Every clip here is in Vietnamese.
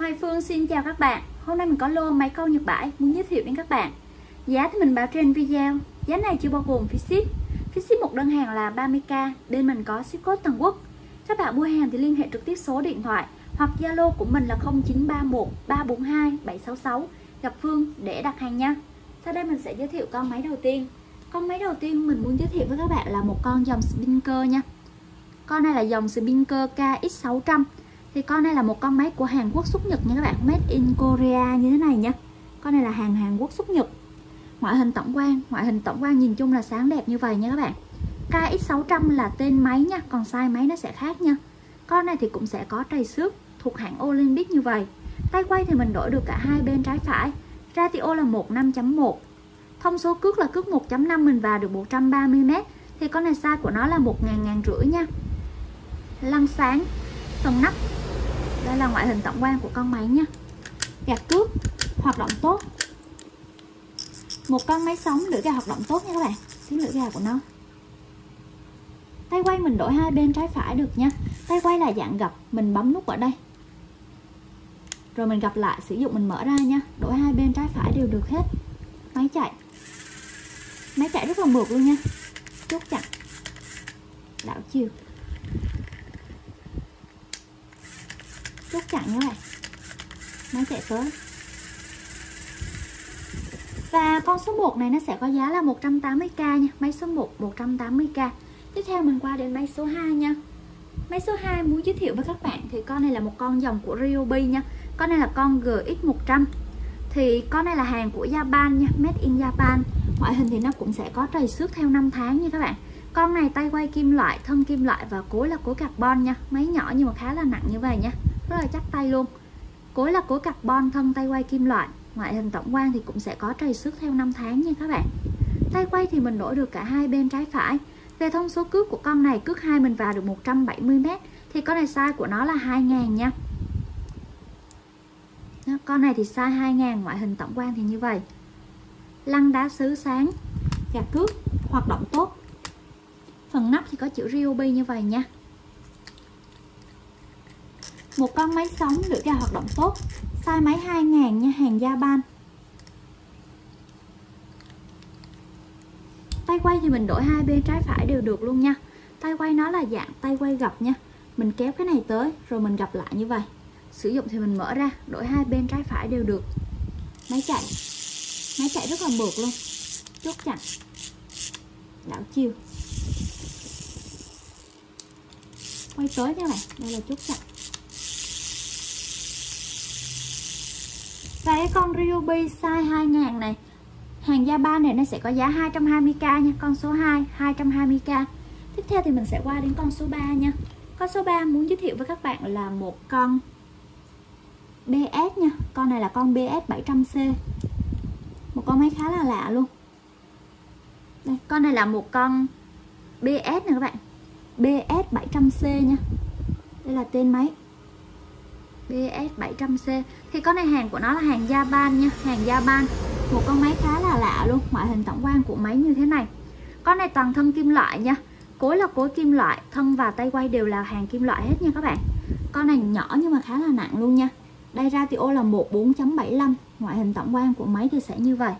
Hoài Phương xin chào các bạn. Hôm nay mình có lô máy câu Nhật Bãi muốn giới thiệu đến các bạn. Giá thì mình báo trên video. Giá này chưa bao gồm phí ship. Phí ship một đơn hàng là 30k Bên mình có ship code toàn quốc. Các bạn mua hàng thì liên hệ trực tiếp số điện thoại Hoặc Zalo của mình là 0931 342 766 Gặp Phương để đặt hàng nha. Sau đây mình sẽ giới thiệu con máy đầu tiên. Con máy đầu tiên mình muốn giới thiệu với các bạn là một con dòng Spinker nha. Con này là dòng Spinker KX600 thì con này là một con máy của Hàn Quốc xuất Nhật nha các bạn. Made in Korea như thế này nha. Con này là hàng Hàn Quốc xuất Nhật. Ngoại hình tổng quan, ngoại hình tổng quan nhìn chung là sáng đẹp như vậy nha các bạn. KX600 là tên máy nha, còn size máy nó sẽ khác nha. Con này thì cũng sẽ có trầy xước thuộc hãng Olympic như vậy. Tay quay thì mình đổi được cả hai bên trái phải. Ratio là 15.1 thông số cước là cước 1.5 mình vào được 130m thì con này size của nó là 1 ngàn ngàn rưỡi nha. Lăn sáng, phần nắp đây là ngoại hình tổng quan của con máy nha gạt cước, hoạt động tốt. Một con máy sống lưỡi gà hoạt động tốt nha các bạn. Tiếng lưỡi gà của nó. Tay quay mình đổi hai bên trái phải được nha. Tay quay là dạng gập, mình bấm nút ở đây. Rồi mình gặp lại, sử dụng mình mở ra nha. Đổi hai bên trái phải đều được hết. Máy chạy. Máy chạy rất là mượt luôn nha. Chốt chặn. Đảo chiều. Chốt chặn như vậy nó chạy tới và con số 1 này nó sẽ có giá là 180k nha. Máy số 1 180k Tiếp theo mình qua đến máy số 2 nha. Máy số 2 muốn giới thiệu với các bạn Thì con này là một con dòng của Ryobi nha. Con này là con GX100 Thì con này là hàng của Japan nha Made in Japan. Ngoại hình thì nó cũng sẽ có trầy xước theo 5 tháng nha các bạn. Con này tay quay kim loại, thân kim loại và cối là cối carbon nha. Máy nhỏ nhưng mà khá là nặng như vậy nha. Rất là chắc tay luôn. Cối là cối carbon, thân tay quay kim loại. Ngoại hình tổng quan thì cũng sẽ có trầy xước theo 5 tháng nha các bạn. Tay quay thì mình đổi được cả hai bên trái phải. Về thông số cước của con này cước hai mình vào được 170m thì con này size của nó là 2000 nha. Đó, con này thì size 2000 ngoại hình tổng quan thì như vậy. Lăng đá sứ sáng gạt cước hoạt động tốt. Phần nắp thì có chữ Ryobi như vậy nha một con máy sống lưỡi gà hoạt động tốt. Size máy 2000 nha, hàng Japan tay quay thì mình đổi hai bên trái phải đều được luôn nha. Tay quay nó là dạng tay quay gập nha. Mình kéo cái này tới, rồi mình gập lại như vậy. Sử dụng thì mình mở ra, đổi hai bên trái phải đều được. Máy chạy. Máy chạy rất là mượt luôn. Chốt chặn. Đảo chiều. Quay tới nha bạn. Đây là chốt chặn. Và cái con Ryobi size 2000 này Hàng da ba này nó sẽ có giá 220k nha Con số 2 220k Tiếp theo thì mình sẽ qua đến con số 3 nha. Con số 3 muốn giới thiệu với các bạn là một con BS nha. Con này là con BS 700C Một con máy khá là lạ luôn. Đây, Con này là một con BS nè các bạn. BS 700C nha. Đây là tên máy. BS700C thì con này hàng của nó là hàng Japan nha, hàng Japan. Một con máy khá là lạ luôn, ngoại hình tổng quan của máy như thế này. Con này toàn thân kim loại nha, cối là cối kim loại, thân và tay quay đều là hàng kim loại hết nha các bạn. Con này nhỏ nhưng mà khá là nặng luôn nha. Đây ratio là 14.75 ngoại hình tổng quan của máy thì sẽ như vậy.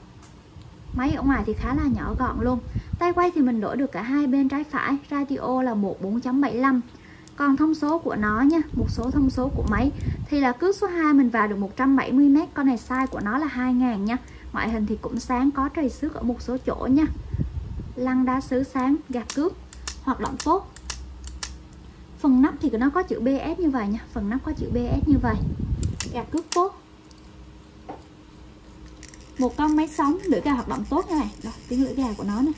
Máy ở ngoài thì khá là nhỏ gọn luôn. Tay quay thì mình đổi được cả hai bên trái phải ratio là 14.75 còn thông số của nó nha một số thông số của máy. Thì là cước số 2 mình vào được 170m con này size của nó là 2000 nha. Ngoại hình thì cũng sáng có trầy xước ở một số chỗ nha. Lăng đá sứ sáng gạt cước hoạt động tốt. Phần nắp thì nó có chữ BS như vậy nha phần nắp có chữ BS như vậy. Gạt cước tốt. Một con máy sóng lưỡi gà hoạt động tốt nha này Đó, tiếng lưỡi gà của nó nè.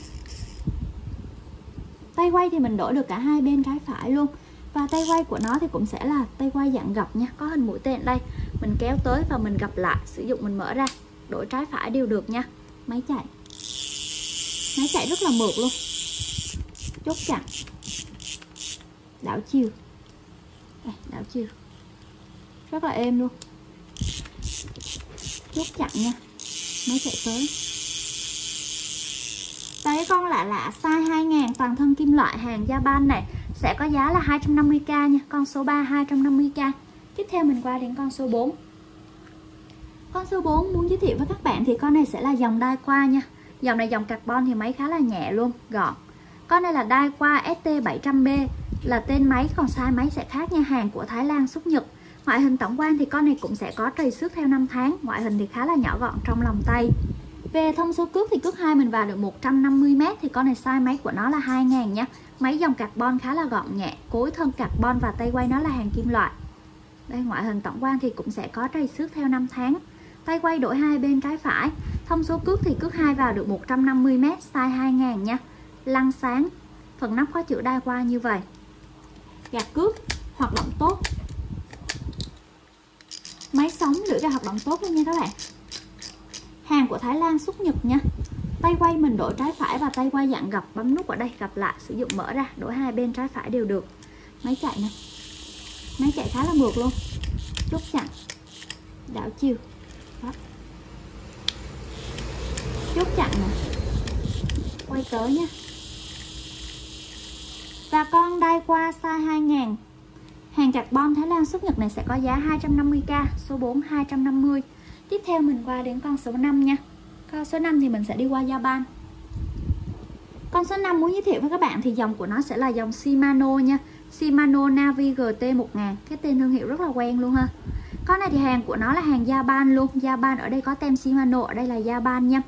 Tay quay thì mình đổi được cả hai bên trái phải luôn và tay quay của nó thì cũng sẽ là tay quay dạng gập nha có hình mũi tên đây. Mình kéo tới và mình gặp lại sử dụng mình mở ra đổi trái phải đều được nha. Máy chạy. Máy chạy rất là mượt luôn. Chốt chặn. Đảo chiều. Đây, đảo chiều. Rất là êm luôn. Chốt chặn nha. Máy chạy tới. Đấy con lạ lạ size 2000 toàn thân kim loại hàng Japan này sẽ có giá là 250k nha. Con số 3 250k tiếp theo mình qua đến con số 4 Con số 4 muốn giới thiệu với các bạn thì con này sẽ là dòng đai qua nha. Dòng này dòng carbon thì máy khá là nhẹ luôn, gọn. Con này là đai qua ST700B là tên máy còn size máy sẽ khác nha. Hàng của Thái Lan xuất Nhật. Ngoại hình tổng quan thì con này cũng sẽ có trầy xước theo năm tháng. Ngoại hình thì khá là nhỏ gọn trong lòng tay. Về thông số cước thì cước hai mình vào được 150m Thì con này size máy của nó là 2000 nha. Máy dòng carbon khá là gọn nhẹ, Cối thân carbon và tay quay nó là hàng kim loại. Đây, ngoại hình tổng quan thì cũng sẽ có trầy xước theo năm tháng. Tay quay đổi hai bên trái phải, Thông số cước thì cước hai vào được 150m Size 2000 nha. Lăn sáng, Phần nắp có chữ đai qua như vậy. Gạt cước, Hoạt động tốt. Máy sống lưỡi ra hoạt động tốt luôn nha các bạn. Hàng của Thái Lan xuất Nhật nha. Tay quay mình đổi trái phải và tay quay dạng gập Bấm nút ở đây gặp lại sử dụng mở ra Đổi hai bên trái phải đều được. Máy chạy nè. Máy chạy khá là mượt luôn. Chốt chặn. Đảo chiều. Đó. Chốt chặn nè. Quay tới nha Và con đai qua size 2000 Hàng carbon Thái Lan xuất Nhật này sẽ có giá 250k, số 4 250. Tiếp theo mình qua đến con số 5 nha. Con số 5 thì mình sẽ đi qua Japan. Con số 5 muốn giới thiệu với các bạn thì dòng của nó sẽ là dòng Shimano nha. Shimano Navi GT 1000, cái tên thương hiệu rất là quen luôn ha. Con này thì hàng của nó là hàng Japan luôn. Japan ở đây có tem Shimano, ở đây là Japan nha.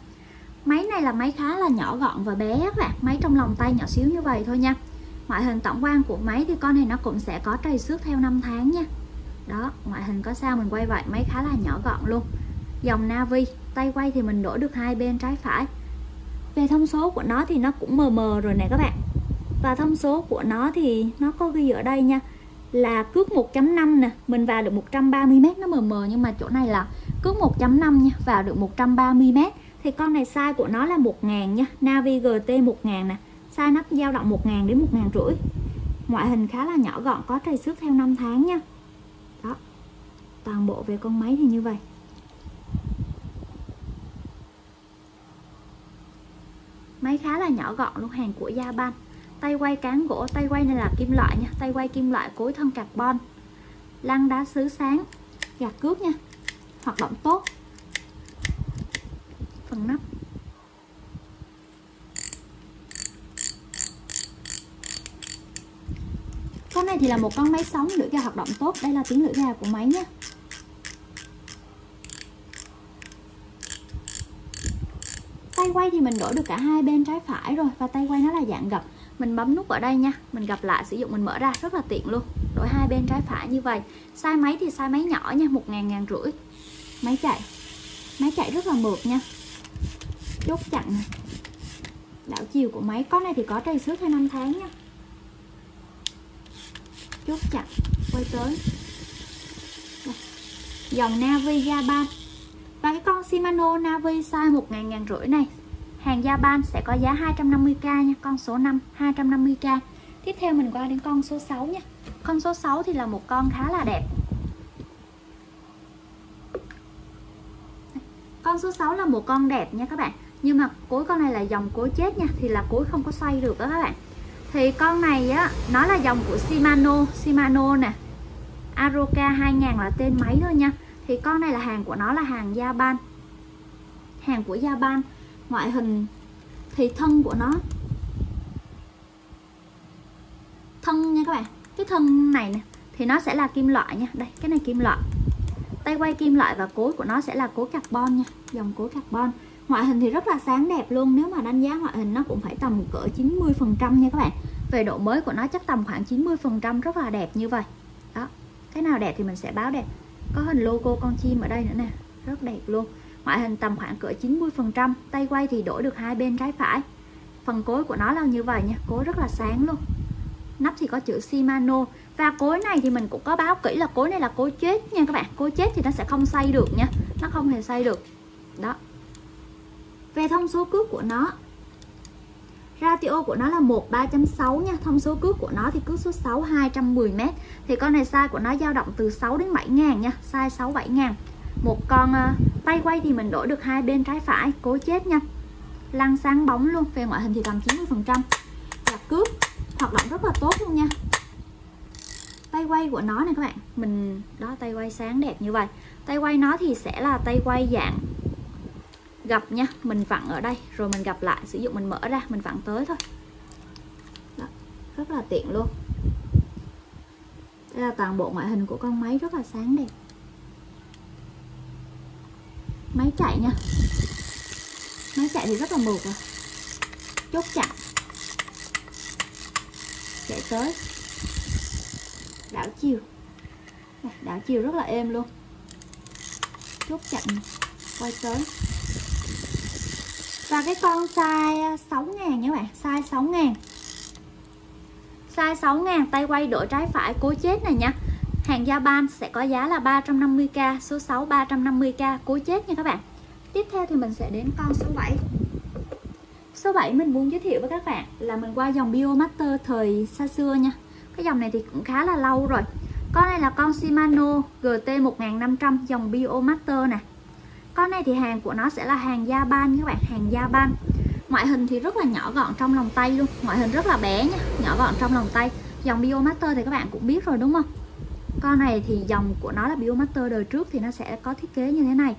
Máy này là máy khá là nhỏ gọn và bé các bạn. Máy trong lòng tay nhỏ xíu như vậy thôi nha ngoại hình tổng quan của máy thì con này nó cũng sẽ có trầy xước theo năm tháng nha đó ngoại hình có sao mình quay vậy máy khá là nhỏ gọn luôn dòng Navi tay quay thì mình đổi được hai bên trái phải. Về thông số của nó thì nó cũng mờ mờ rồi nè các bạn. Và thông số của nó thì nó có ghi ở đây nha, là cước 1.5 nè. Mình vào được 130m nó mờ mờ nhưng mà chỗ này là cước 1.5 nha, vào được 130m thì con này size của nó là 1000 nha, Navi GT 1000 nè. Size nó dao động 1.000 đến 1.000 rưỡi. Ngoại hình khá là nhỏ gọn, có trầy xước theo năm tháng nha. Đó, toàn bộ về con máy thì như vậy. Máy khá là nhỏ gọn luôn, hàng của Japan tay quay cán gỗ, tay quay này là kim loại nha. Tay quay kim loại cối thân carbon. Lăn đá sứ sáng. Gạt cước nha. Hoạt động tốt. Phần nắp. Con này thì là một con máy sống lưỡi gà hoạt động tốt. Đây là tiếng lưỡi gà của máy nhé tay quay thì mình đổi được cả hai bên trái phải rồi, và tay quay nó là dạng gập. Mình bấm nút ở đây nha, mình gặp lại, sử dụng mình mở ra, rất là tiện luôn. Đổi hai bên trái phải như vậy. Size máy thì size máy nhỏ nha, một ngàn ngàn rưỡi. Máy chạy máy chạy rất là mượt nha. Chốt chặn này đảo chiều của máy, con này thì có trầy xước theo năm tháng nha. Chốt chặn, quay tới. Dòng Navi Japan và cái con Shimano Navi size 1 ngàn ngàn rưỡi này, hàng Japan sẽ có giá 250k nha, con số 5 250k tiếp theo mình qua đến con số 6 nha. Con số 6 thì là một con khá là đẹp. Con số 6 là một con đẹp nha các bạn. Nhưng mà cuối con này là dòng cối chết nha, thì là cối không có xoay được đó các bạn. Thì con này á, nó là dòng của Shimano. Shimano nè. Aroka 2000 là tên máy thôi nha thì con này là hàng của nó là hàng Japan hàng của Japan ngoại hình thì thân của nó. Thân nha các bạn. Cái thân này nè, thì nó sẽ là kim loại nha. Đây, cái này kim loại. Tay quay kim loại và cối của nó sẽ là cối carbon nha, dòng cối carbon. Ngoại hình thì rất là sáng đẹp luôn, nếu mà đánh giá ngoại hình nó cũng phải tầm cỡ 90 phần trăm nha các bạn. Về độ mới của nó chắc tầm khoảng 90 phần trăm, rất là đẹp như vậy. Đó, cái nào đẹp thì mình sẽ báo đẹp có hình logo con chim ở đây nữa nè. Rất đẹp luôn. Ngoại hình tầm khoảng cỡ 90 phần trăm, tay quay thì đổi được hai bên trái phải. Phần cối của nó là như vậy nha, cối rất là sáng luôn. Nắp thì có chữ Shimano. Và cối này thì mình cũng có báo kỹ là cối này là cối chết nha các bạn. Cối chết thì nó sẽ không xoay được nha. Nó không hề xoay được. Đó. Về thông số cước của nó Ratio của nó là 1 3.6 nha. Thông số cước của nó thì cước số 6 210m Thì con này size của nó dao động từ 6 đến 7 ngàn nha. Size 6 7 ngàn. Một con à, uh, tay quay thì mình đổi được hai bên trái phải. Cố chết nha. Lăn sáng bóng luôn. Về ngoại hình thì tầm 90% Gạt cước Hoạt động rất là tốt luôn nha. Tay quay của nó này các bạn. Mình đó tay quay sáng đẹp như vậy. Tay quay nó thì sẽ là tay quay dạng gập nha mình vặn ở đây rồi mình gặp lại sử dụng mình mở ra mình vặn tới thôi. Đó, rất là tiện luôn. Đây là toàn bộ ngoại hình của con máy rất là sáng đẹp. Máy chạy nha. Máy chạy thì rất là mượt rồi chốt chặn. Chạy tới. Đảo chiều. Đảo chiều rất là êm luôn. Chốt chặn quay tới và cái con size 6 ngàn nha các bạn, size 6 ngàn. Size 6 ngàn tay quay đổi trái phải cố chết này nha. Hàng da ban sẽ có giá là 350k số 6 350k cố chết nha các bạn. Tiếp theo thì mình sẽ đến con số 7 số 7 mình muốn giới thiệu với các bạn là mình qua dòng Biomaster thời xa xưa nha. Cái dòng này thì cũng khá là lâu rồi. Con này là con Shimano GT 1500 dòng Biomaster nè con này thì hàng của nó sẽ là hàng Japan các bạn, hàng Japan ngoại hình thì rất là nhỏ gọn trong lòng tay luôn, ngoại hình rất là bé nha, nhỏ gọn trong lòng tay. Dòng Biomaster thì các bạn cũng biết rồi đúng không? Con này thì dòng của nó là Biomaster đời trước thì nó sẽ có thiết kế như thế này.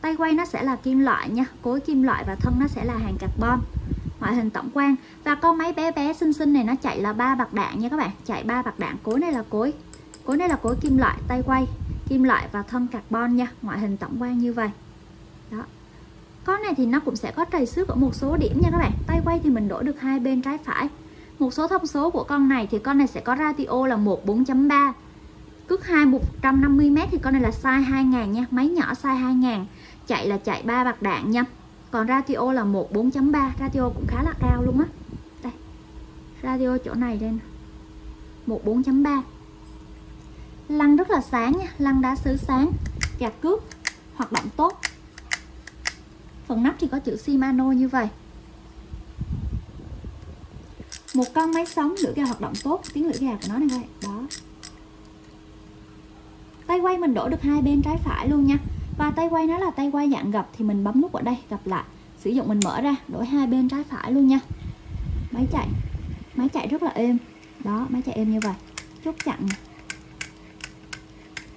Tay quay nó sẽ là kim loại nha, cối kim loại và thân nó sẽ là hàng carbon. Ngoại hình tổng quan, và con máy bé bé xinh xinh này nó chạy là ba bạc đạn nha các bạn, chạy ba bạc đạn, cối này là cối. Cối này là cối kim loại, tay quay kim loại và thân carbon nha, ngoại hình tổng quan như vậy. Đó. Con này thì nó cũng sẽ có trầy xước ở một số điểm nha các bạn. Tay quay thì mình đổi được hai bên trái phải. Một số thông số của con này thì con này sẽ có ratio là 1 4.3 cước 2 150m thì con này là size 2000 nha, máy nhỏ size 2000 chạy là chạy ba bạc đạn nha. Còn ratio là 1 4.3 ratio cũng khá là cao luôn á. Đây. Radio chỗ này đây 1 lăng rất là sáng nha. Lăng đá sứ sáng gạt cước hoạt động tốt. Phần nắp thì có chữ Shimano như vậy. Một con máy sống lưỡi gà hoạt động tốt. Tiếng lưỡi gà của nó này các đó. Tay quay mình đổi được hai bên trái phải luôn nha. Và tay quay nó là tay quay dạng gập thì mình bấm nút ở đây gặp lại. Sử dụng mình mở ra, đổi hai bên trái phải luôn nha. Máy chạy. Máy chạy rất là êm. Đó, máy chạy êm như vậy. Chốt chặn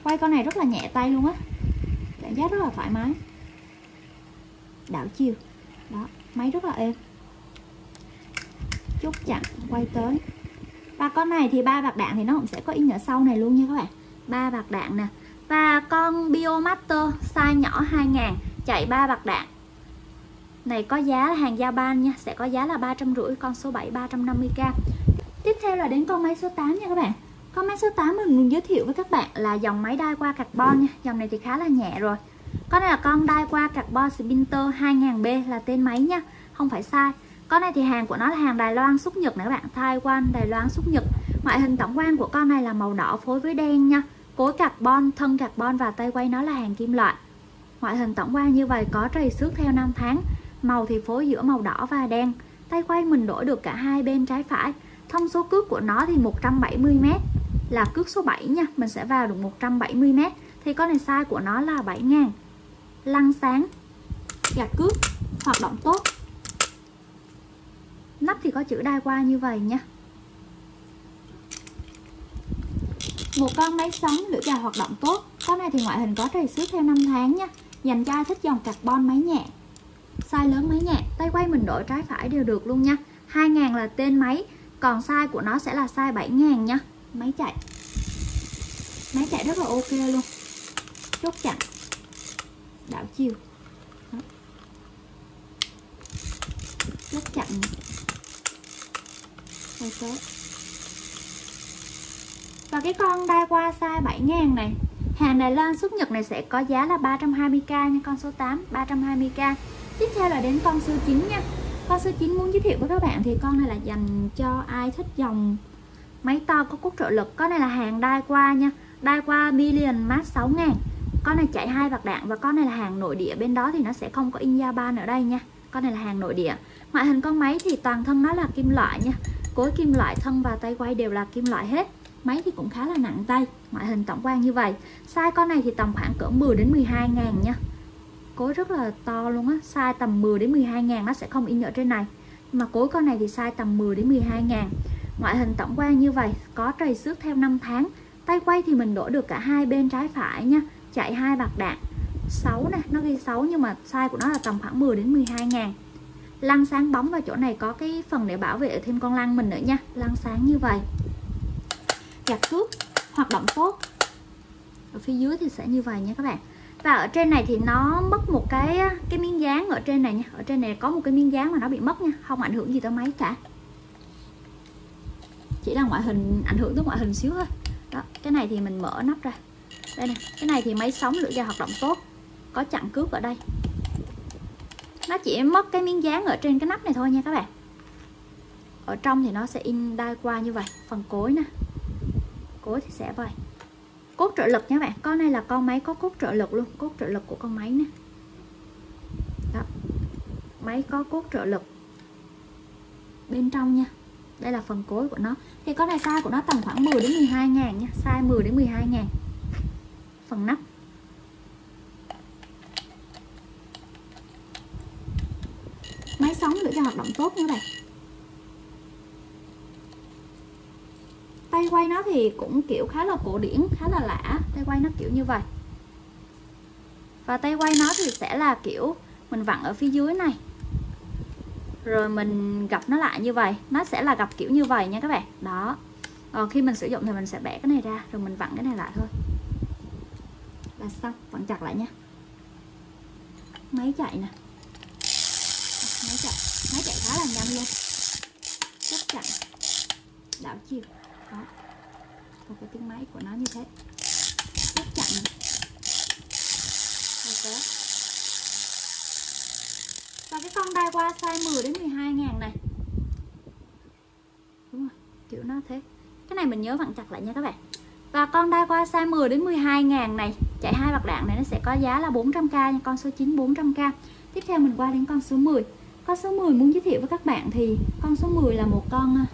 quay con này rất là nhẹ tay luôn á. Cảm giác rất là thoải mái. Đảo chiều. Đó, máy rất là êm. Chút chặn, quay tới. Và con này thì ba bạc đạn thì nó cũng sẽ có in ở sau này luôn nha các bạn. Ba bạc đạn nè. Và con Biomaster size nhỏ 2000 chạy ba bạc đạn. Này, có giá là hàng ban nha. Sẽ có giá là ba trăm rưỡi, con số 7 350k tiếp theo là đến con máy số 8 nha các bạn con máy số 8 mình muốn giới thiệu với các bạn là dòng máy đai qua carbon nha. Dòng này thì khá là nhẹ rồi. Con này là con đai qua carbon Spinter 2000B là tên máy nha. Không phải sai. Con này thì hàng của nó là hàng Đài Loan xuất Nhật nè các bạn. Taiwan, Đài Loan xuất Nhật. Ngoại hình tổng quan của con này là màu đỏ phối với đen nha. Cối carbon, thân carbon và tay quay nó là hàng kim loại. Ngoại hình tổng quan như vậy có trầy xước theo năm tháng. Màu thì phối giữa màu đỏ và đen. Tay quay mình đổi được cả hai bên trái phải. Thông số cước của nó thì 170m là cước số 7 nha. Mình sẽ vào được 170m thì con này size của nó là bảy ngàn, lăng sáng gạt cước hoạt động tốt. Nắp thì có chữ đai qua như vậy nha. Một con máy sống lưỡi gà hoạt động tốt. Con này thì ngoại hình có trầy xước theo năm tháng nha. Dành cho ai thích dòng carbon máy nhẹ. Size lớn máy nhẹ tay quay mình đổi trái phải đều được luôn nha. 2000 là tên máy còn size của nó sẽ là size 7000 nha máy chạy. Máy chạy rất là ok luôn. Chốt chặn. Đảo chiều. Đó. chốt chặn. Quay tới và cái con đai qua size 7000 này hàng Đài Loan xuất Nhật này sẽ có giá là 320k nha, con số 8 320k tiếp theo là đến con số 9 nha. Con số 9 muốn giới thiệu với các bạn thì con này là dành cho ai thích dòng máy to có cốt trợ lực con này là hàng đai qua nha. Đai qua Million mát 6000 con này chạy hai bạc đạn và con này là hàng nội địa. Bên đó thì nó sẽ không có in Ban ở đây nha. Con này là hàng nội địa. Ngoại hình con máy thì toàn thân nó là kim loại nha. Cối kim loại, thân và tay quay đều là kim loại hết. Máy thì cũng khá là nặng tay, ngoại hình tổng quan như vậy. Size con này thì tầm khoảng cỡ 10 đến 12 ngàn nha. Cối rất là to luôn á, size tầm 10 đến 12 ngàn nó sẽ không in ở trên này. Mà cối con này thì size tầm 10 đến 12 ngàn ngoại hình tổng quan như vậy, có trầy xước theo 5 tháng. Tay quay thì mình đổi được cả hai bên trái phải nha, chạy hai bạc đạn. 6 nè, nó ghi 6 nhưng mà size của nó là tầm khoảng 10 đến 12 ngàn. Lăng sáng bóng vào chỗ này có cái phần để bảo vệ thêm con lăng mình nữa nha. Lăng sáng như vậy. Gạt cước hoạt động tốt. Ở phía dưới thì sẽ như vậy nha các bạn. Và ở trên này thì nó mất một cái cái miếng dán ở trên này nha. Ở trên này có một cái miếng dán mà nó bị mất nha, không ảnh hưởng gì tới máy cả chỉ là ngoại hình, ảnh hưởng tới ngoại hình xíu thôi. Đó, cái này thì mình mở nắp ra. Đây nè, cái này thì máy sóng lưỡi dao hoạt động tốt, có chặn cước ở đây. Nó chỉ mất cái miếng dán ở trên cái nắp này thôi nha các bạn. Ở trong thì nó sẽ in đai qua như vậy, phần cối nè. Cối thì sẽ vậy. Cốt trợ lực nha bạn, con này là con máy có cốt trợ lực luôn, cốt trợ lực của con máy nè. Đó, máy có cốt trợ lực bên trong nha. Đây là phần cối của nó thì con này size của nó tầm khoảng 10 đến 12 ngàn nha, size 10 đến 12 ngàn. Phần nắp. Máy sóng để cho hoạt động tốt như vậy tay quay nó thì cũng kiểu khá là cổ điển, khá là lạ. Tay quay nó kiểu như vậy. Và tay quay nó thì sẽ là kiểu mình vặn ở phía dưới này rồi mình gặp nó lại như vậy. Nó sẽ là gặp kiểu như vậy nha các bạn. Đó. Còn khi mình sử dụng thì mình sẽ bẻ cái này ra, rồi mình vặn cái này lại thôi. Là xong vặn chặt lại nha. Máy chạy nè. Máy chạy máy chạy khá là nhanh luôn. Chắc chậm đảo chiều. Đó. Một cái tiếng máy của nó như thế. Chắc chậm ok và cái con đai qua size 10 đến 12 ngàn này? Đúng rồi, kiểu nó thế. Cái này mình nhớ vặn chặt lại nha các bạn. Và con đai qua size 10 đến 12 ngàn này, chạy hai bạc đạn này, nó sẽ có giá là 400k nha, con số 9 400k tiếp theo mình qua đến con số 10 con số 10 muốn giới thiệu với các bạn thì con số 10 là một con à,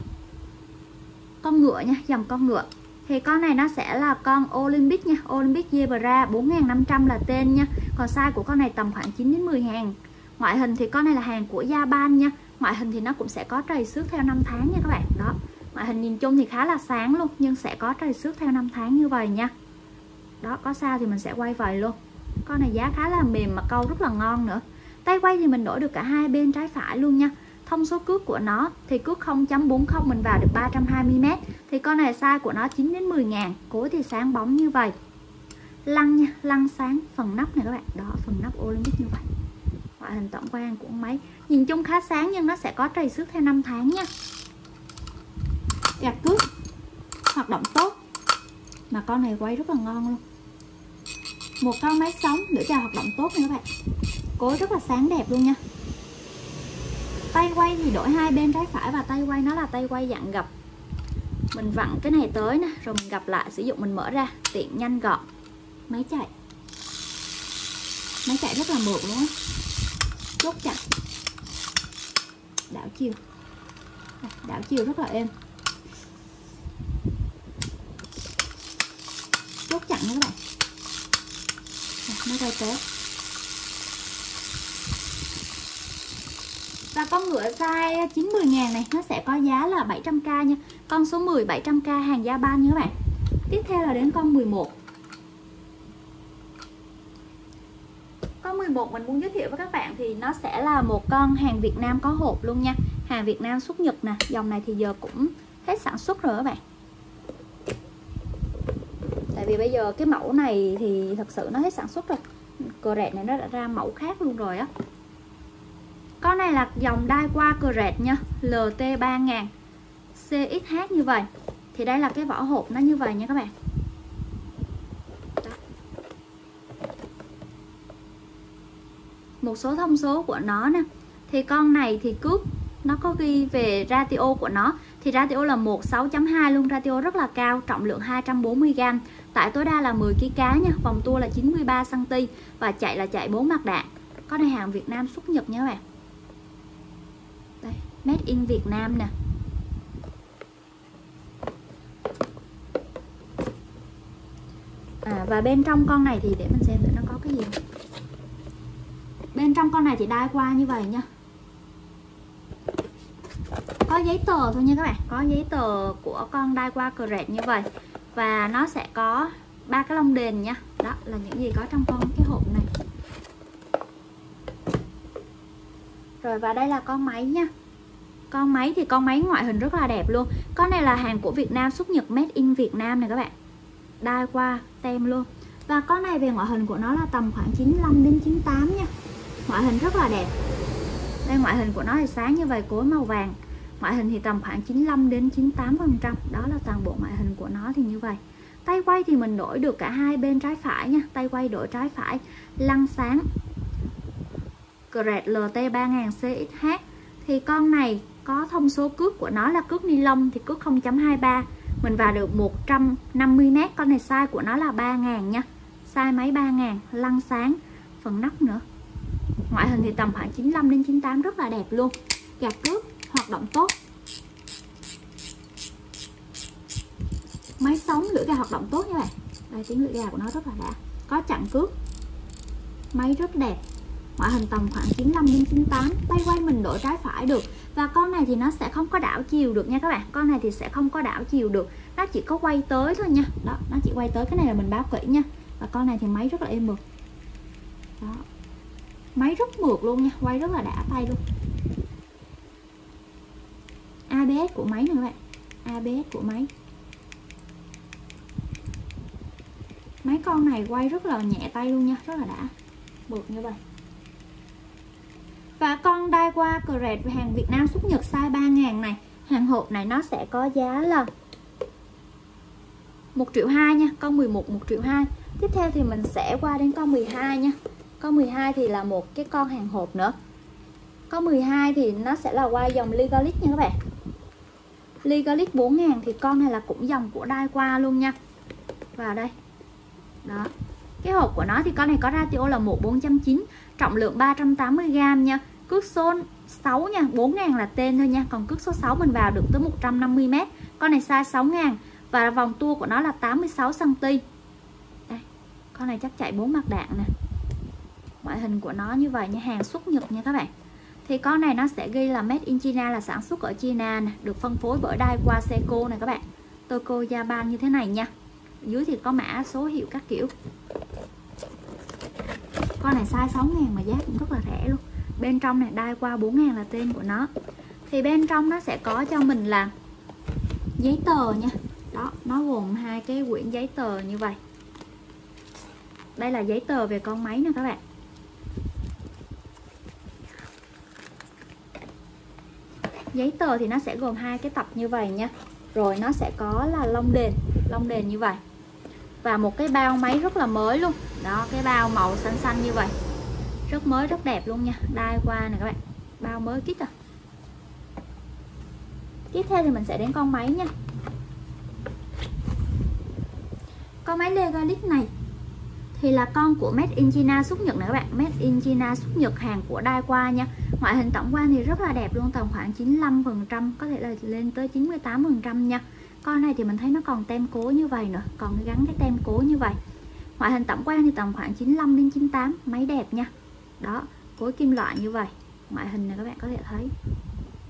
con ngựa nha, dòng con ngựa. Thì con này nó sẽ là con Olympic nha, Olympic Zebra 4500 là tên nha. Còn size của con này tầm khoảng 9 đến 10 ngàn ngoại hình thì con này là hàng của Japan nha. Ngoại hình thì nó cũng sẽ có trầy xước theo năm tháng nha các bạn. Đó. Ngoại hình nhìn chung thì khá là sáng luôn, nhưng sẽ có trầy xước theo năm tháng như vậy nha. Đó, có sao thì mình sẽ quay vậy luôn. Con này giá khá là mềm mà câu rất là ngon nữa. Tay quay thì mình đổi được cả hai bên trái phải luôn nha. Thông số cước của nó thì cước 0.40 mình vào được 320m thì con này size của nó 9 đến 10 ngàn cối thì sáng bóng như vậy. Lăng nha, lăng sáng, phần nắp này các bạn. Đó, phần nắp Olympic như vậy loại hình tổng quan của máy. Nhìn chung khá sáng nhưng nó sẽ có trầy xước theo năm tháng nha. Gạt cước hoạt động tốt. Mà con này quay rất là ngon luôn. Một con máy sống để cho hoạt động tốt nha các bạn. Cối rất là sáng đẹp luôn nha. Tay quay thì đổi hai bên trái phải và tay quay nó là tay quay dạng gập. Mình vặn cái này tới nè, rồi mình gặp lại, sử dụng mình mở ra, tiện nhanh gọn. Máy chạy. Máy chạy rất là mượt luôn á chốt chặt đảo chiều. Đảo chiều rất là êm. Chốt chặn nha các bạn. Nó rơi tốt và con ngựa size 90 ngàn này, nó sẽ có giá là 700k nha. Con số 10 700k hàng da ban nha các bạn? Tiếp theo là đến con 11 có 11 mình muốn giới thiệu với các bạn thì nó sẽ là một con hàng Việt Nam có hộp luôn nha. Hàng Việt Nam xuất Nhật nè, dòng này thì giờ cũng hết sản xuất rồi các bạn. Tại vì bây giờ cái mẫu này thì thật sự nó hết sản xuất rồi. Cờ rẹt này nó đã ra mẫu khác luôn rồi á. Con này là dòng đai qua cờ rẹt nha LT 3000 CXH như vậy. Thì đây là cái vỏ hộp nó như vậy nha các bạn. Một số thông số của nó nè. Thì con này thì cước nó có ghi về ratio của nó. Thì ratio là 16.2 luôn ratio rất là cao trọng lượng 240g tải tối đa là 10 kg cá nha vòng tua là 93 cm và chạy là chạy 4 mặt đạn. Có này hàng Việt Nam xuất Nhật nha các bạn. Đây made in Việt Nam nè. À, và bên trong con này thì để mình xem thử nó có cái gì bên trong con này thì đai qua như vậy nha có giấy tờ thôi nha các bạn. Có giấy tờ của con đai qua cờ rệt như vậy. Và nó sẽ có ba cái lông đền nha. Đó là những gì có trong con cái hộp này. Rồi, và đây là con máy nha. Con máy thì con máy ngoại hình rất là đẹp luôn. Con này là hàng của Việt Nam, xuất nhật made in Việt Nam này các bạn. Đai qua tem luôn. Và con này về ngoại hình của nó là tầm khoảng 95 đến 98 nha ngoại hình rất là đẹp. Đây, ngoại hình của nó thì sáng như vậy cối màu vàng. Ngoại hình thì tầm khoảng 95 đến 98 phần trăm. Đó là toàn bộ ngoại hình của nó thì như vậy tay quay thì mình đổi được cả hai bên trái phải nha. Tay quay đổi trái phải, lăn sáng. Gret LT 3000 CXH thì con này có thông số cước của nó là cước ni lông thì cước 0.23 mình vào được 150m con này size của nó là 3000 nha. Size máy 3000 lăn sáng. Phần nóc nữa ngoại hình thì tầm khoảng 95 đến 98 rất là đẹp luôn. Gạt cước hoạt động tốt. Máy sống lưỡi gà hoạt động tốt như bạn. Đây, tiếng lưỡi gà của nó rất là đã. Có chặn cước. Máy rất đẹp. Ngoại hình tầm khoảng 95 đến 98 tay quay mình đổi trái phải được. Và con này thì nó sẽ không có đảo chiều được nha các bạn. Con này thì sẽ không có đảo chiều được. Nó chỉ có quay tới thôi nha. Đó, nó chỉ quay tới. Cái này là mình báo kỹ nha. Và con này thì máy rất là êm mượt đó máy rất mượt luôn nha, quay rất là đã tay luôn. ABS của máy nè các bạn. ABS của máy. Máy con này quay rất là nhẹ tay luôn nha, rất là đã. Mượt như vậy. Và con đai qua cờ về hàng Việt Nam xuất nhật size 3000 này. Hàng hộp này nó sẽ có giá là 1 triệu 2 nha, con 11 1 triệu 2 tiếp theo thì mình sẽ qua đến con 12 nha con 12 thì là một cái con hàng hộp nữa. Con 12 thì nó sẽ là qua dòng Legalic nha các bạn. Legalic 4000 thì con này là cũng dòng của đai qua luôn nha. Vào đây. Đó. Cái hộp của nó thì con này có ratio là 1409 trọng lượng 380g nha. Cước số 6 nha 4000 là tên thôi nha. Còn cước số 6 mình vào được tới 150m con này size 6000 và vòng tua của nó là 86cm đây, con này chắc chạy 4 mặt đạn nè ngoại hình của nó như vậy nha hàng xuất nhật nha các bạn. Thì con này nó sẽ ghi là made in China, là sản xuất ở China nè, được phân phối bởi Daiwa Seiko này các bạn. Toko Japan như thế này nha. Dưới thì có mã số hiệu các kiểu. Con này size 6 ngàn mà giá cũng rất là rẻ luôn. Bên trong này đai qua 4 ngàn là tên của nó. Thì bên trong nó sẽ có cho mình là giấy tờ nha. Đó, nó gồm hai cái quyển giấy tờ như vậy. Đây là giấy tờ về con máy nè các bạn. Giấy tờ thì nó sẽ gồm hai cái tập như vậy nha. Rồi nó sẽ có là lông đền lông đền như vậy. Và một cái bao máy rất là mới luôn. Đó, cái bao màu xanh xanh như vậy. Rất mới, rất đẹp luôn nha. Đai qua nè các bạn. Bao mới kít à. Tiếp theo thì mình sẽ đến con máy nha. Con máy Legalix này thì là con của Made in China xuất Nhật nè các bạn. Made in China xuất Nhật hàng của Daiwa nha. Ngoại hình tổng quan thì rất là đẹp luôn, tầm khoảng 95% có thể là lên tới 98% nha. Con này thì mình thấy nó còn tem cố như vậy nữa, còn gắn cái tem cố như vậy. Ngoại hình tổng quan thì tầm khoảng 95 đến 98 máy đẹp nha. Đó, cối kim loại như vậy. Ngoại hình này các bạn có thể thấy,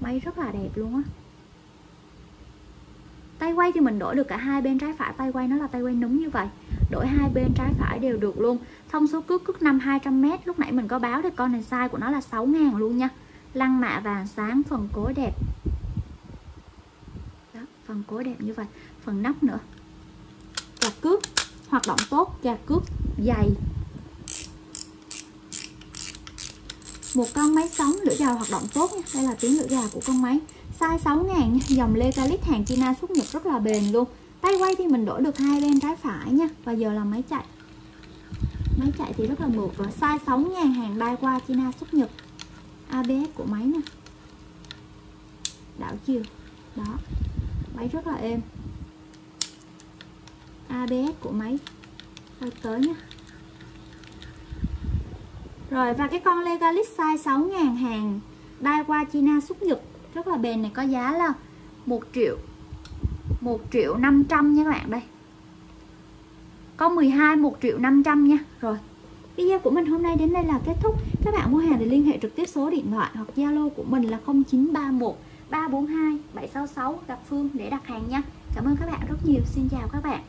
máy rất là đẹp luôn á tay quay thì mình đổi được cả hai bên trái phải. Tay quay nó là tay quay núng như vậy. Đổi hai bên trái phải đều được luôn. Thông số cước cước năm 200m lúc nãy mình có báo thì con này size của nó là 6 ngàn luôn nha. Lăng mạ vàng sáng phần cối đẹp. Đó, phần cối đẹp như vậy. Phần nắp nữa. Gạt cước hoạt động tốt gạt cước dày. Một con máy sóng lưỡi gà hoạt động tốt nha. Đây là tiếng lưỡi gà của con máy size 6 ngàn nha. Dòng Legalit hàng China xuất nhập rất là bền luôn. Tay quay thì mình đổi được hai bên trái phải nha. Và giờ là máy chạy. Máy chạy thì rất là mượt rồi. Size 6 ngàn hàng bay qua China xuất nhập. ABS của máy nè. Đảo chiều. Đó. Máy rất là êm. ABS của máy. Quay tới nha. Rồi, và cái con Legalis size 6 ngàn hàng đai qua China xuất Nhật rất là bền này có giá là 1 triệu 1 triệu 500 nha các bạn đây. Có 12 1 triệu 500 nha. Rồi, video của mình hôm nay đến đây là kết thúc. Các bạn mua hàng thì liên hệ trực tiếp số điện thoại hoặc zalo của mình là 0931 342 766 gặp Phương để đặt hàng nha. Cảm ơn các bạn rất nhiều. Xin chào các bạn.